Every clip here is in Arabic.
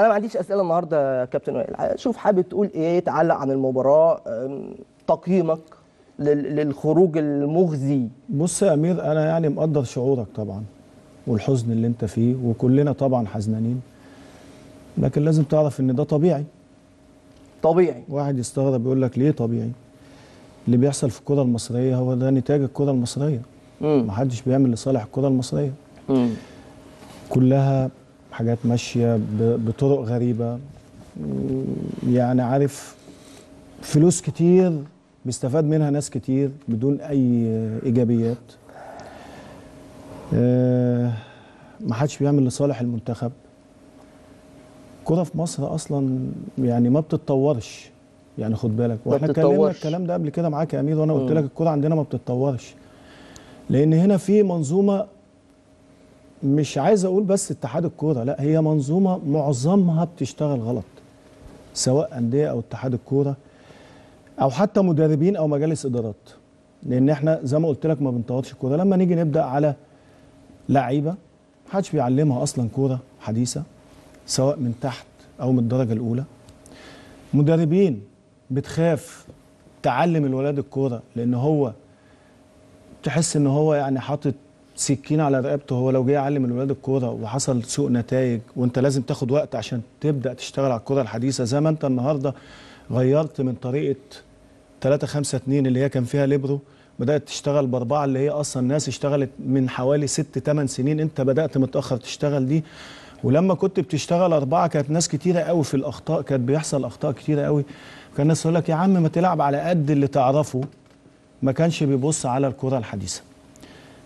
أنا ما عنديش أسئلة النهارده يا كابتن وائل. شوف حابب تقول إيه؟ تعلق عن المباراة تقييمك لل- للخروج المخزي بص يا أمير أنا يعني مقدر شعورك طبعا والحزن اللي أنت فيه وكلنا طبعا حزنانين لكن لازم تعرف إن ده طبيعي. طبيعي. واحد يستغرب يقول لك ليه طبيعي؟ اللي بيحصل في الكرة المصرية هو ده نتاج الكرة المصرية. مم. محدش بيعمل لصالح الكرة المصرية. مم. كلها حاجات ماشية بطرق غريبة. يعني عارف فلوس كتير بيستفاد منها ناس كتير بدون أي إيجابيات. آه، ما حدش بيعمل لصالح المنتخب. الكرة في مصر أصلا يعني ما بتتطورش. يعني خد بالك. وإحنا اتكلمنا. الكلام ده قبل كده معاك يا أمير وأنا قلت. لك الكرة عندنا ما بتتطورش. لأن هنا في منظومة مش عايز أقول بس اتحاد الكوره لا هي منظومه معظمها بتشتغل غلط سواء أندية أو اتحاد الكوره أو حتى مدربين أو مجالس إدارات. لأن إحنا زي ما قلت لك ما بنطورش الكوره لما نيجي نبدأ على لعيبة محدش بيعلمها أصلا كورة حديثة سواء من تحت أو من الدرجة الأولى. مدربين بتخاف تعلم الولاد الكورة لأن هو تحس إن هو يعني حاطط سكين على رقبته. هو لو جه يعلم الولاد الكورة وحصل سوء نتائج وانت لازم تاخد وقت عشان تبدأ تشتغل على الكورة الحديثة زي ما انت النهارده غيرت من طريقة 3 5 2 اللي هي كان فيها ليبرو. بدأت تشتغل بأربعة اللي هي أصلا ناس اشتغلت من حوالي 6 8 سنين انت بدأت متأخر تشتغل دي. ولما كنت بتشتغل أربعة كانت ناس كتيرة قوي في الأخطاء كانت بيحصل أخطاء كتيرة قوي. كان الناس يقول لك يا عم ما تلعب على قد اللي تعرفه. ما كانش بيبص على الكره الحديثة.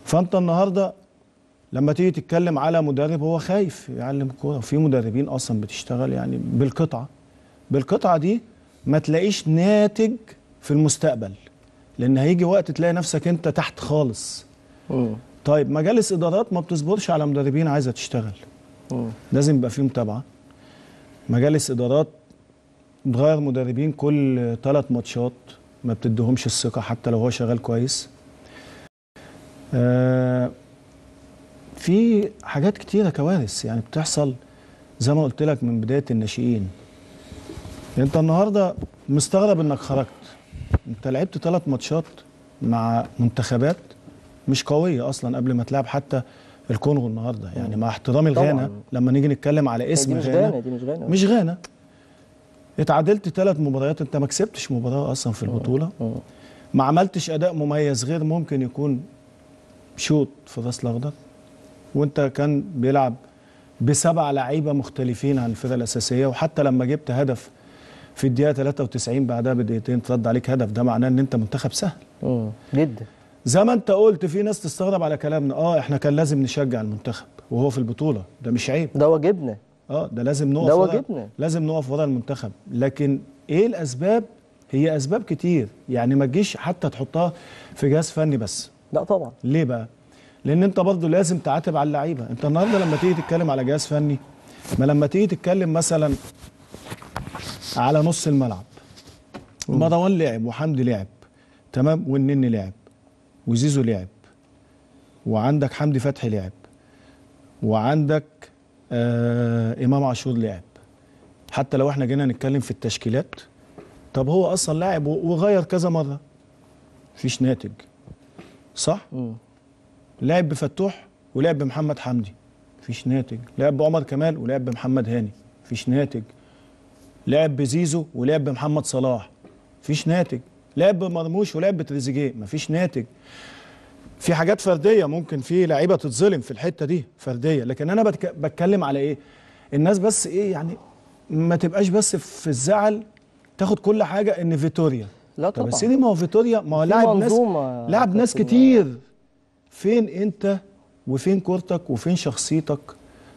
فانت النهارده لما تيجي تتكلم على مدرب هو خايف يعلم كورة. وفي مدربين أصلا بتشتغل يعني بالقطعة. بالقطعة دي ما تلاقيش ناتج في المستقبل لأن هيجي وقت تلاقي نفسك أنت تحت خالص. مم. طيب مجالس إدارات ما بتصبرش على مدربين عايزة تشتغل. مم. لازم يبقى فيه متابعة. مجالس إدارات بتغير مدربين كل ثلاث ماتشات ما بتديهمش الثقة حتى لو هو شغال كويس. في حاجات كتيرة كوارث يعني بتحصل زي ما قلت لك من بداية الناشئين. انت النهارده مستغرب انك خرجت. انت لعبت ثلاث ماتشات مع منتخبات مش قوية أصلا قبل ما تلعب حتى الكونغو النهارده. يعني مع احترامي. لغانا لما نيجي نتكلم على دي اسم مش غانا. دي مش غانا. مش غانا. اتعادلت ثلاث مباريات انت ما كسبتش مباراة أصلا في البطولة. ما عملتش أداء مميز غير ممكن يكون شوط في راس الأخضر وأنت كان بيلعب بسبع لعيبة مختلفين عن الفرقة الأساسية وحتى لما جبت هدف في الدقيقة 93 بعدها بدقيقتين ترد عليك هدف ده معناه إن أنت منتخب سهل. مم. جدا. زي ما أنت قلت في ناس تستغرب على كلامنا آه إحنا كان لازم نشجع المنتخب وهو في البطولة ده مش عيب. ده واجبنا. آه ده لازم نقف ده واجبنا. لازم نقف ورا المنتخب. لكن إيه الأسباب؟ هي أسباب كتير. يعني ما تجيش حتى تحطها في جهاز فني بس. لا طبعا. ليه بقى؟ لأن أنت برضو لازم تعاتب على اللعيبة. أنت النهارده لما تيجي تتكلم على جهاز فني ما لما تيجي تتكلم مثلا على نص الملعب مروان لعب وحمدي لعب تمام والنني لعب وزيزو لعب وعندك حمدي فتحي لعب وعندك آه إمام عاشور لعب. حتى لو إحنا جينا نتكلم في التشكيلات طب هو أصلا لاعب وغير كذا مرة. مفيش ناتج. صح؟ مم. لعب بفتوح ولعب بمحمد حمدي. مفيش ناتج. لعب بعمر كمال ولعب بمحمد هاني. مفيش ناتج. لعب بزيزو ولعب بمحمد صلاح. مفيش ناتج. لعب بمرموش ولعب بتريزيجيه. مفيش ناتج. في حاجات فردية ممكن في لعيبة تتظلم في الحتة دي فردية. لكن أنا بتك... بتكلم على إيه؟ الناس بس إيه يعني ما تبقاش بس في الزعل تاخد كل حاجة إن فيتوريا. لا طب طبعا. سيدي ما هو فيتوريا ما هو لاعب ناس لاعب ناس كتير. فين انت وفين كورتك وفين شخصيتك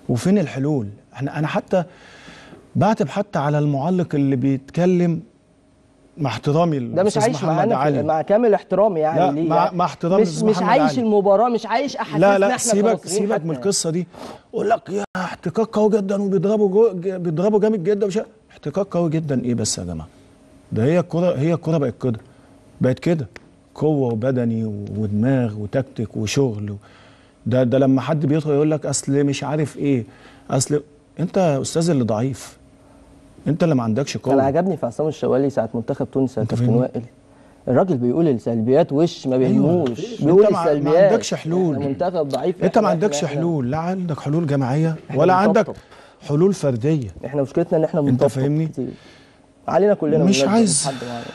وفين الحلول؟ إحنا أنا حتى بعتب حتى على المعلق اللي بيتكلم مع احترامي ده مش عايش معانا علي. مع كامل احترامي يعني لا ليه مع, يعني؟ مع احترامي مش مش عايش علي. المباراة مش عايش أحاسيسنا لا لا إحنا سيبك سيبك. من القصة دي. يقول لك يا احتكاك قوي جدا وبيضربوا بيضربوا جامد جدا. احتكاك قوي جدا. إيه بس يا جماعة؟ ده هي الكوره هي الكوره بقت كده بقت كده قوة وبدني ودماغ وتكتيك وشغل ده ده لما حد بيدخل يقول لك أصل مش عارف إيه أصل أنت يا أستاذ اللي ضعيف أنت اللي ما عندكش أنا قوه عجبني في عصام الشوالي ساعة منتخب تونس يا كابتن؟ وائل الراجل بيقول السلبيات وش ما بيهموش مفيش. بيقول أنت ما- ما السلبيات عندكش حلول. منتخب ضعيف أنت ما عندكش حلول لا عندك حلول جماعية ولا عندك. حلول فردية إحنا مشكلتنا إن إحنا بنطبطب فاهمني؟ كتير. علينا كلنا مش عايز- حد للأسف يعني.